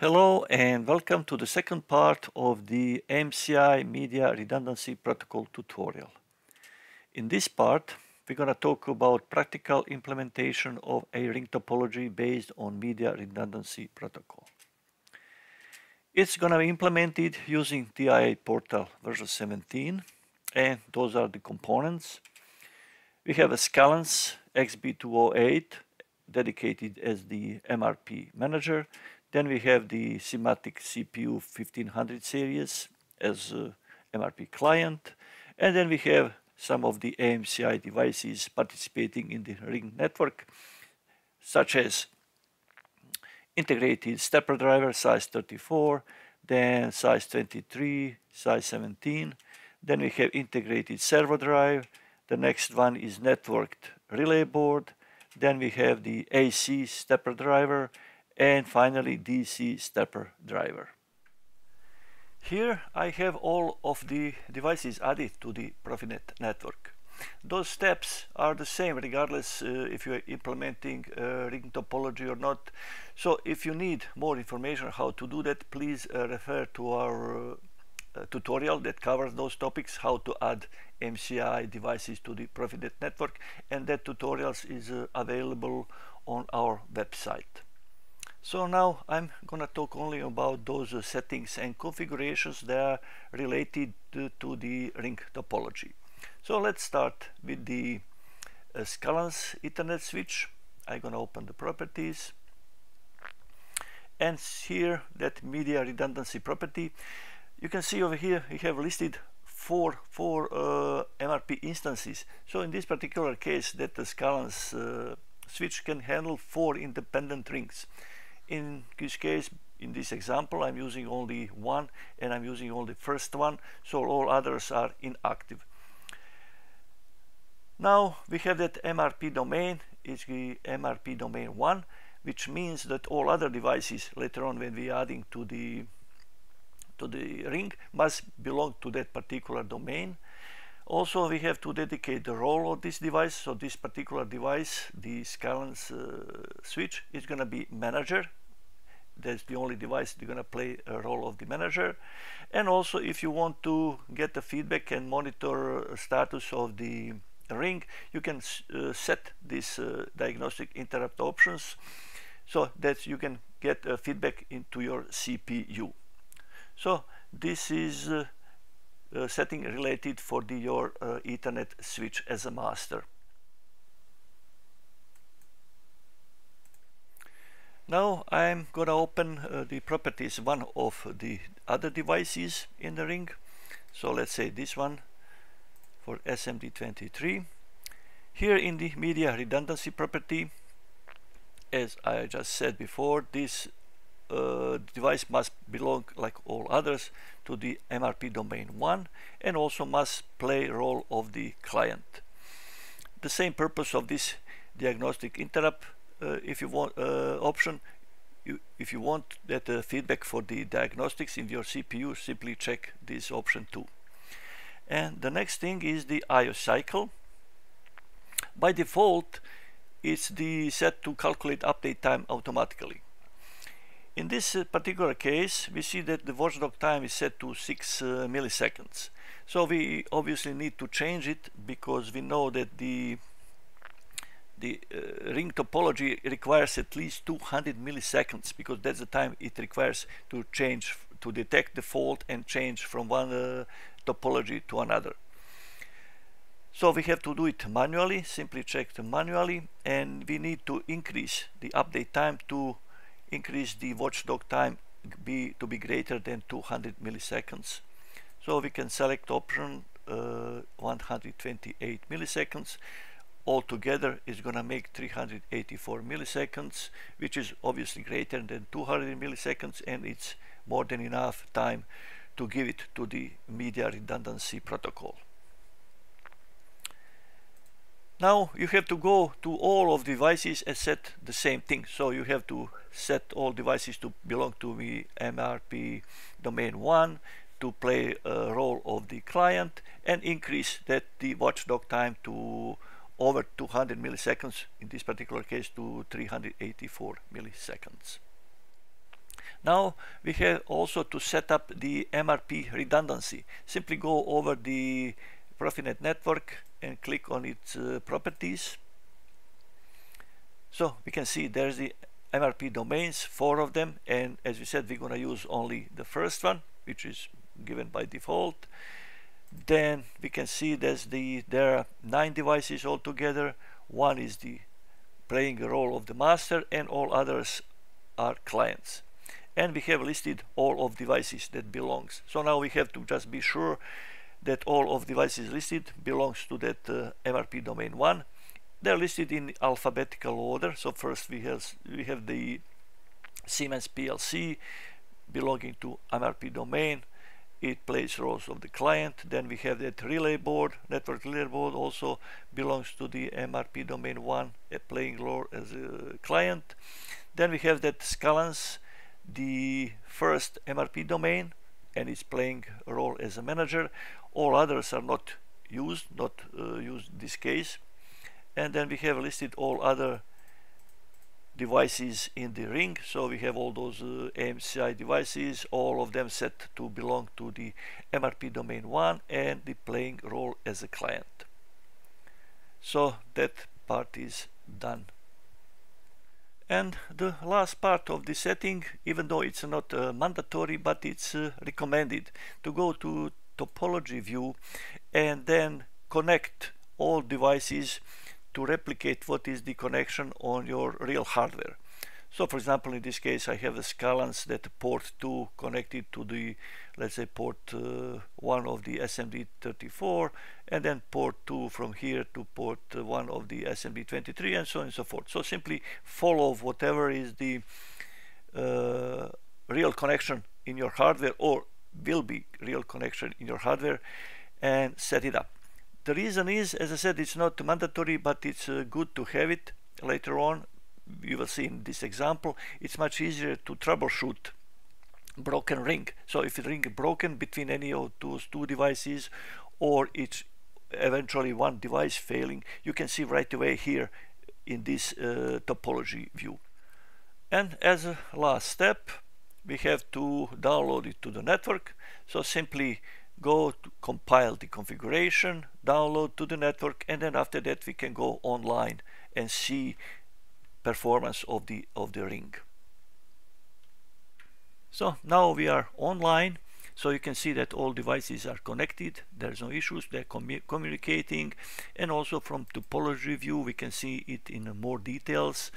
Hello and welcome to the second part of the AMCI Media Redundancy Protocol tutorial. In this part, we're going to talk about practical implementation of a ring topology based on Media Redundancy Protocol. It's going to be implemented using TIA Portal version 17 and those are the components. We have a Scalance XB208 dedicated as the MRP manager. Then we have the Simatic CPU 1500 series as uh, MRP client. And then we have some of the AMCI devices participating in the ring network, such as integrated stepper driver size 34, then size 23, size 17. Then we have integrated servo drive. The next one is networked relay board. Then we have the AC stepper driver and finally DC stepper driver. Here I have all of the devices added to the Profinet network. Those steps are the same regardless uh, if you are implementing uh, ring topology or not. So if you need more information how to do that, please uh, refer to our uh, tutorial that covers those topics, how to add AMCI devices to the Profinet network, and that tutorial is uh, available on our website. So now I'm gonna talk only about those uh, settings and configurations that are related to, to, the ring topology. So let's start with the uh, Scalance Ethernet switch. I'm gonna open the properties and here that media redundancy property. You can see over here we have listed four, four uh, MRP instances. So in this particular case that the Scalance uh, switch can handle four independent rings in this case in this example I'm using only one and I'm using only the first one so all others are inactive. Now we have that MRP domain is the MRP domain 1 which means that all other devices later on when we are adding to the to the ring must belong to that particular domain. Also we have to dedicate the role of this device so this particular device the Scalance uh, switch is going to be manager that's the only device that's going to play a role of the manager. And also if you want to get the feedback and monitor status of the ring you can uh, set these uh, diagnostic interrupt options so that you can get uh, feedback into your CPU so this is uh, setting related for the, your uh, Ethernet switch as a master Now I'm gonna open uh, the properties one of the other devices in the ring. So let's say this one for SMD23. Here in the media redundancy property, as I just said before, this uh, device must belong like all others to the MRP domain 1 and also must play role of the client. The same purpose of this diagnostic interrupt if you want uh, option you, if you want that uh, feedback for the diagnostics in your CPU simply check this option too and the next thing is the IO cycle. By default it's the set to calculate update time automatically. In this uh, particular case we see that the watchdog time is set to 6 uh, milliseconds. So we obviously need to change it because we know that the the uh, ring topology requires at least 200 milliseconds because that's the time it requires to change to detect the fault and change from one uh, topology to another. So we have to do it manually simply check manually and we need to increase the update time to increase the watchdog time be to be greater than 200 milliseconds. So we can select option uh, 128 milliseconds altogether is going to make 384 milliseconds which is obviously greater than 200 milliseconds and it's more than enough time to give it to the media redundancy protocol. Now you have to go to all of devices and set the same thing. So you have to set all devices to belong to the MRP domain 1 to play a role of the client and increase that the watchdog time to over 200 milliseconds, in this particular case to 384 milliseconds. Now we have also to set up the MRP redundancy. Simply go over the Profinet network and click on its uh, properties. So we can see there's the MRP domains, four of them, and as we said, we're going to use only the first one, which is given by default. Then we can see there's the there are nine devices altogether. One is the playing the role of the master, and all others are clients. And we have listed all of devices that belongs. So now we have to just be sure that all of devices listed belongs to that uh, MRP domain one they're listed in alphabetical order. So first we have we have the Siemens PLC belonging to MRP domain. It plays roles of the client. Then we have that relay board, network relay board also belongs to the MRP domain one, playing role as a client. Then we have that Scalance, the first MRP domain, and it's playing a role as a manager. All others are not used, not uh, used in this case and then we have listed all other devices in the ring. So we have all those uh, AMCI devices all of them set to belong to the MRP domain 1 and the playing role as a client. So that part is done. And the last part of the setting even though it's not uh, mandatory but it's uh, recommended to go to topology view and then connect all devices to replicate what is the connection on your real hardware. So for example, in this case, I have a Scalance that port 2 connected to the, let's say, port uh, 1 of the SMD34, and then port 2 from here to port uh, 1 of the SMD23, and so on and so forth. So simply follow whatever is the uh, real connection in your hardware, or will be real connection in your hardware, and set it up. The reason is, as I said, it's not mandatory, but it's uh, good to have it later on. You will see in this example, it's much easier to troubleshoot broken ring. So if the ring broken between any of those two devices or it's eventually one device failing, you can see right away here in this uh, topology view. And as a last step, we have to download it to the network. So simply go to compile the configuration, download to the network, and then after that we can go online and see performance of the of the ring. So now we are online. So you can see that all devices are connected. There's no issues. They're commu communicating. And also from topology view, we can see it in more details.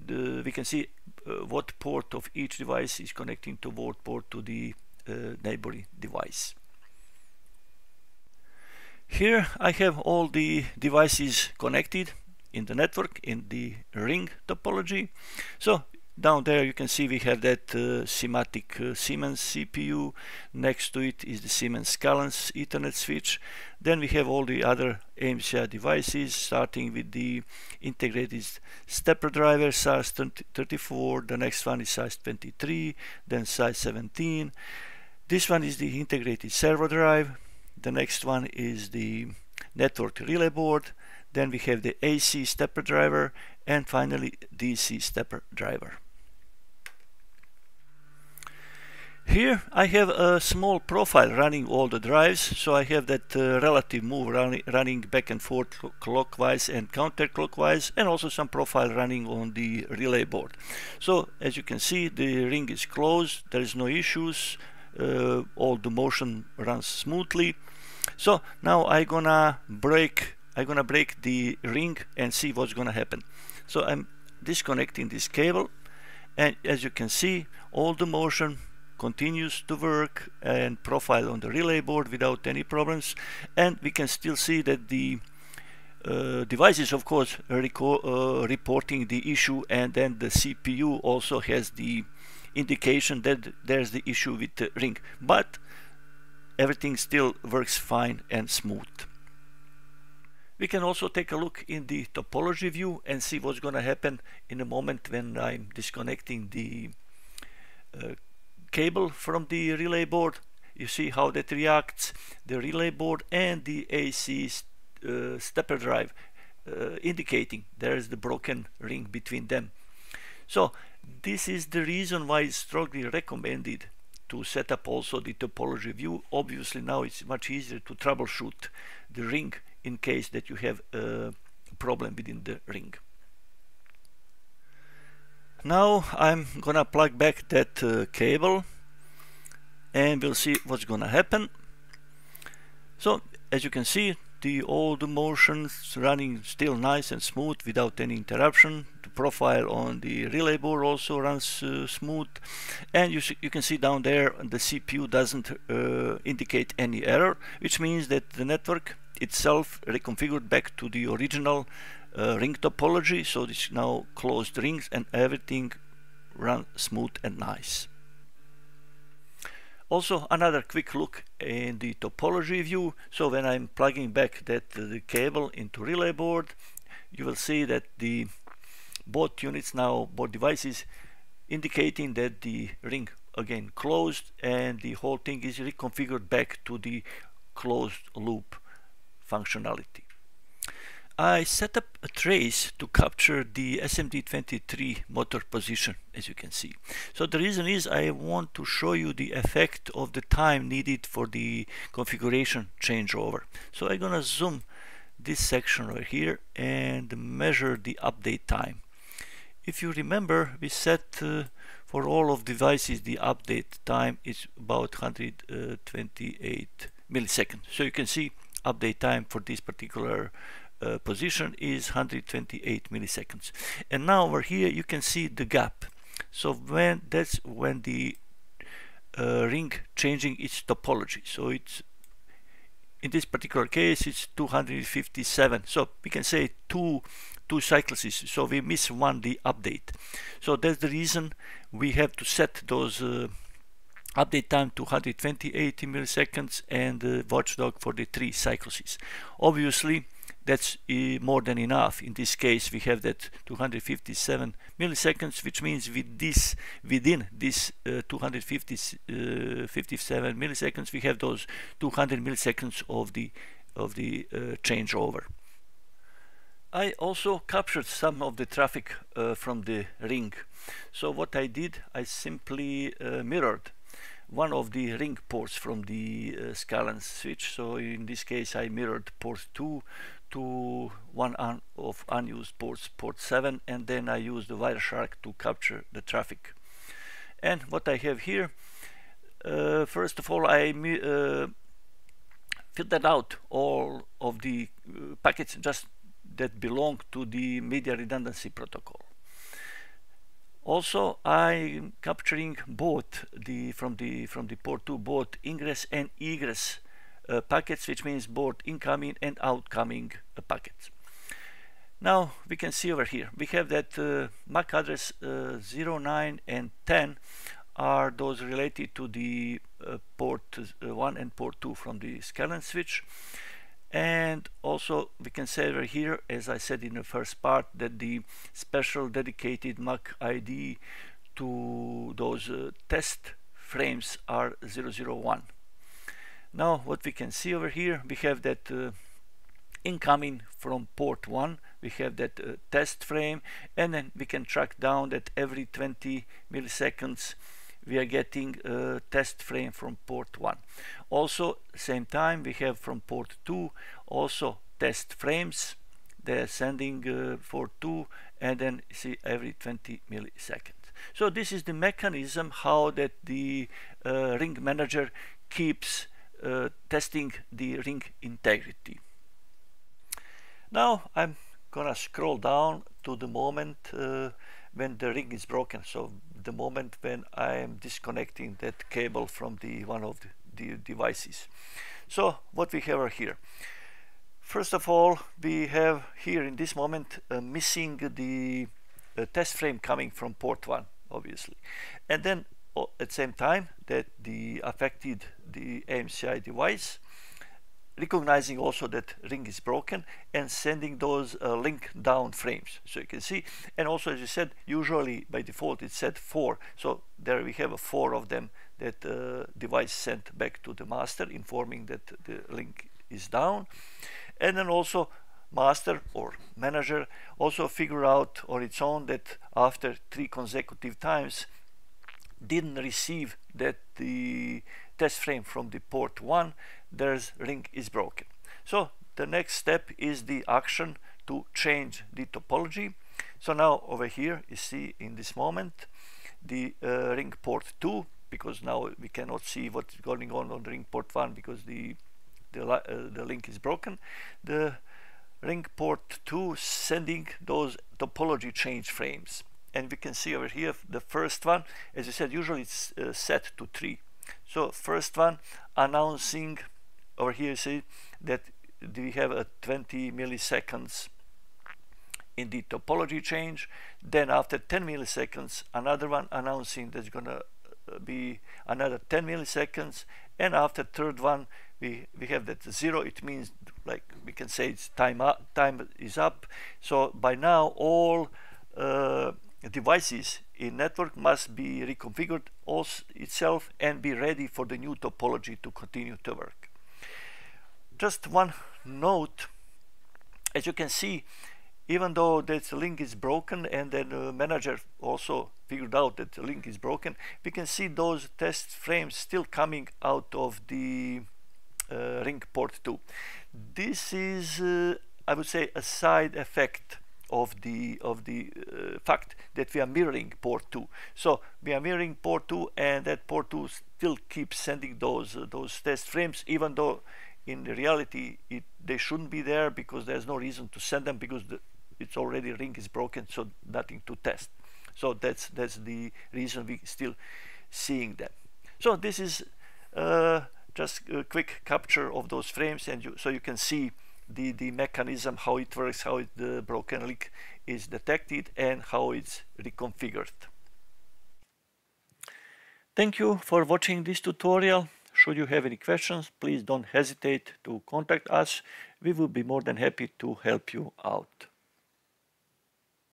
The, we can see uh, what port of each device is connecting to what port to the neighboring device. Here I have all the devices connected in the network in the ring topology. So down there you can see we have that uh, SIMATIC uh, Siemens CPU. Next to it is the Siemens Scalance Ethernet switch. Then we have all the other AMCI devices starting with the integrated stepper driver size 34. The next one is size 23, then size 17. This one is the integrated servo drive. The next one is the network relay board. Then we have the AC stepper driver and finally DC stepper driver. Here I have a small profile running all the drives, so I have that uh, relative move running, running back and forth clockwise and counterclockwise, and also some profile running on the relay board. So as you can see, the ring is closed, there is no issues, all the motion runs smoothly. So now I gonna break I gonna break the ring and see what's gonna happen. So I'm disconnecting this cable and as you can see all the motion continues to work and profile on the relay board without any problems. And we can still see that the uh, devices of course uh, reporting the issue and then the CPU also has the indication that there's the issue with the ring but everything still works fine and smooth. We can also take a look in the topology view and see what's going to happen in a moment when I'm disconnecting the uh, cable from the relay board. You see how that reacts, the relay board and the AC uh, stepper drive uh, indicating there is the broken ring between them. So this is the reason why it's strongly recommended to set up also the topology view. Obviously now it's much easier to troubleshoot the ring in case that you have a problem within the ring. Now I'm gonna plug back that uh, cable and we'll see what's gonna happen. So as you can see the the motions running still nice and smooth without any interruption profile on the relay board also runs uh, smooth. And you, you can see down there the CPU doesn't uh, indicate any error which means that the network itself reconfigured back to the original uh, ring topology. So this now closed rings and everything run smooth and nice. Also another quick look in the topology view. So when I'm plugging back that uh, the cable into relay board you will see that the both units now both devices indicating that the ring again closed and the whole thing is reconfigured back to the closed loop functionality. I set up a trace to capture the SMD23 motor position as you can see. So the reason is I want to show you the effect of the time needed for the configuration changeover. So I'm gonna zoom this section right here and measure the update time. If you remember we set uh, for all of devices the update time is about 128 milliseconds. So you can see update time for this particular uh, position is 128 milliseconds. And now over here you can see the gap. So when that's when the uh, ring changing its topology. So it's in this particular case it's 257 so we can say two two cycles so we miss one the update. So that's the reason we have to set those uh, update time to 128 milliseconds and uh, watchdog for the three cycles obviously that's uh, more than enough. In this case we have that 257 milliseconds which means with this within this uh, 257 uh, milliseconds we have those 200 milliseconds of the of the uh, changeover I also captured some of the traffic uh, from the ring so what I did I simply uh, mirrored one of the ring ports from the uh, switch so in this case I mirrored port 2 to one un of unused ports, port 7, and then I used the Wireshark to capture the traffic. And what I have here, uh, first of all, I uh, filtered out all of the uh, packets just that belong to the media redundancy protocol. Also, I'm capturing both the from the from the port 2 both ingress and egress uh, packets which means both incoming and outgoing uh, packets. Now we can see over here we have that uh, MAC address uh, 09 and 10 are those related to the uh, port uh, 1 and port 2 from the Scalance switch and also we can say over here as I said in the first part that the special dedicated MAC ID to those test frames are 001 now what we can see over here, we have that uh, incoming from port 1, we have that uh, test frame and then we can track down that every 20 milliseconds we are getting a test frame from port 1. Also same time we have from port 2 also test frames they're sending uh, for 2 and then see every 20 milliseconds. So this is the mechanism how that the uh, ring manager keeps uh, testing the ring integrity. Now I'm gonna scroll down to the moment uh, when the ring is broken so the moment when I am disconnecting that cable from the one of the, the devices. So what we have here. First of all we have here in this moment uh, missing the uh, test frame coming from port 1 obviously. And then at the same time that the affected the AMCI device recognizing also that ring is broken and sending those uh, link down frames. So you can see and also as you said usually by default it's set four. So there we have a four of them that uh, device sent back to the master informing that the link is down. And then also master or manager also figure out on its own that after three consecutive times didn't receive that the test frame from the port 1 their ring is broken. So the next step is the action to change the topology. So now over here you see in this moment the uh, ring port 2 because now we cannot see what's going on on ring port 1 because the the, uh, the link is broken. The ring port 2 sending those topology change frames. And we can see over here the first one as I said usually it's uh, set to 3 so first one announcing over here see that we have a 20 milliseconds in the topology change. Then after 10 milliseconds another one announcing that's gonna uh, be another 10 milliseconds. And after third one we we have that zero. It means like we can say it's time up time is up. So by now all uh, devices in network must be reconfigured itself and be ready for the new topology to continue to work. Just one note. As you can see even though that link is broken and the manager also figured out that the link is broken we can see those test frames still coming out of the uh, ring port 2 this is uh, I would say a side effect of the of the uh, fact that we are mirroring port 2 so we are mirroring port 2 and that port 2 still keeps sending those uh, those test frames even though in reality it, they shouldn't be there because there's no reason to send them because the, it's already ring is broken so nothing to test. So that's that's the reason we still seeing them so this is uh, just a quick capture of those frames and you, so you can see the the mechanism how it works how it, the broken link is detected and how it's reconfigured. Thank you for watching this tutorial. Should you have any questions please don't hesitate to contact us. We will be more than happy to help you out